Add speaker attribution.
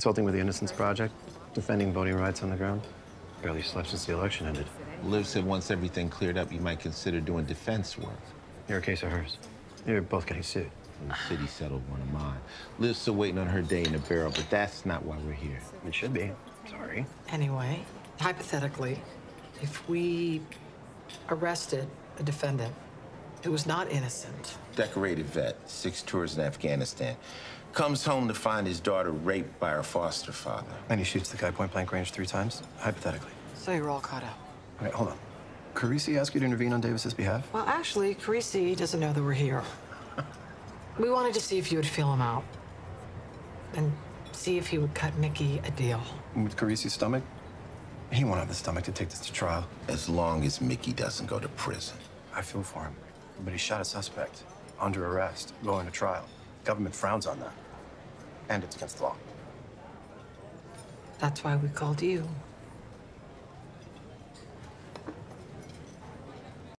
Speaker 1: Consulting with the Innocence Project, defending voting rights on the ground. Barely slept since the election ended.
Speaker 2: Liv said once everything cleared up, you might consider doing defense work.
Speaker 1: You're case of hers. You're both getting sued.
Speaker 2: And the city settled one of mine. Liv's still waiting on her day in the barrel, but that's not why we're here.
Speaker 1: It should be. Sorry.
Speaker 3: Anyway, hypothetically, if we arrested a defendant who was not innocent,
Speaker 2: Decorated vet, six tours in Afghanistan. Comes home to find his daughter raped by her foster father.
Speaker 1: And he shoots the guy point blank range three times, hypothetically.
Speaker 3: so you're all caught up.
Speaker 1: Okay, hold on. Carisi asked you to intervene on Davis's behalf?
Speaker 3: Well, actually, Carisi doesn't know that we're here. We wanted to see if you would feel him out and see if he would cut Mickey a deal.
Speaker 1: With Carisi's stomach? He won't have the stomach to take this to trial.
Speaker 2: As long as Mickey doesn't go to prison.
Speaker 1: I feel for him. But he shot a suspect. Under arrest. Going to trial. Government frowns on that. And it's against the law.
Speaker 3: That's why we called you.